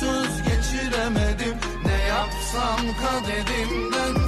söz geçiremedim. Ne yapsam kaderimden